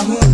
I'm